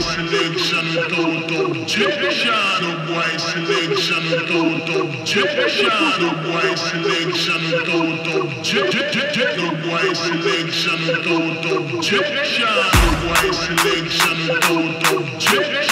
selection without objection. No boy selection without objection. No boy selection without objection. No boy selection without objection. No boy selection without objection.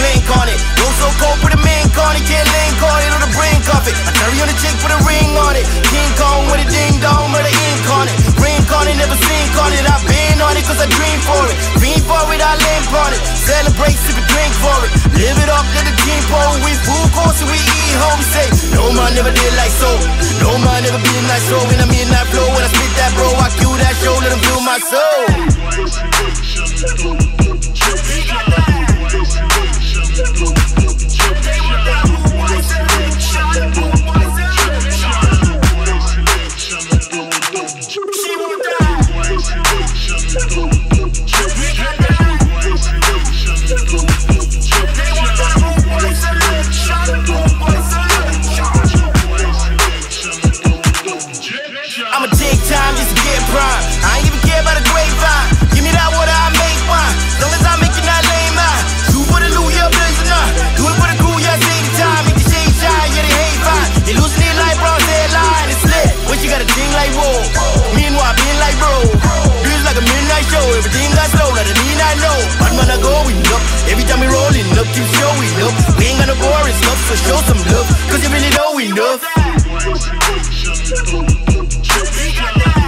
Blink on it. No so cold, put a mink on it. Can't link on it or the brink of it. I carry on the chick, put a ring on it. King Kong with a ding dong, murder ink on it. Ring on it, never sink on it. I've been on it cause I dream for it. Dream for it, I limp on it. Celebrate, sip a drink for it. Live it up, let the team pour. We food course and we eat home. Say, no man never did like so. No man never been like so. When I'm in that flow, when I spit that bro, I kill that show, let them feel my soul. Got a thing like whoa. Meanwhile, being like bro. Feels like a midnight show. Everything got slow, like the need I know. One man I going up. Every time we rolling up, keep showing up. We ain't got no boring stuff, so show some love. Cause you really know enough. That that.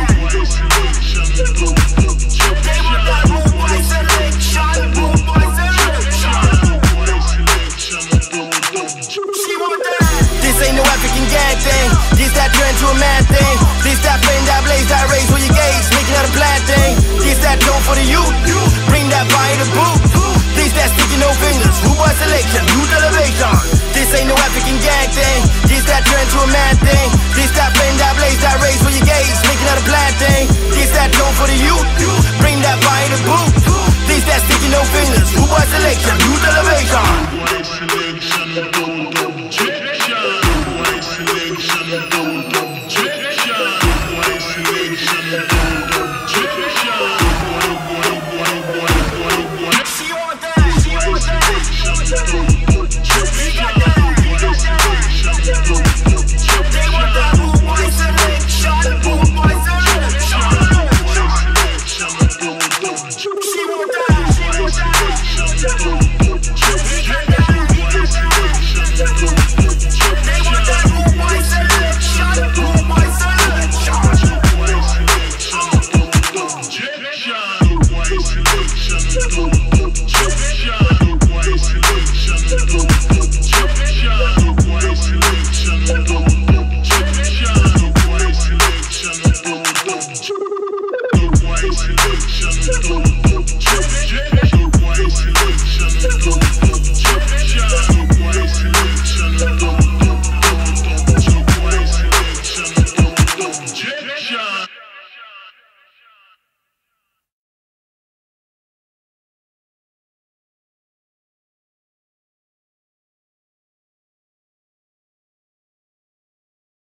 This ain't no African gang thing. This that turn to a mad thing. This that flame that blaze that raise for your gauge, making out a plan thing. This that tone for the youth. Bring that fire to boot. This that sticky no fingers. Who was selection? Youth elevation. This ain't no African gang thing. This that turn to a mad thing. This that flame that blaze that raise for your gauge, making out a plan thing. This that tone for the youth. Bring that fire to boot. This that sticky no fingers. Who was selection? Youth elevation.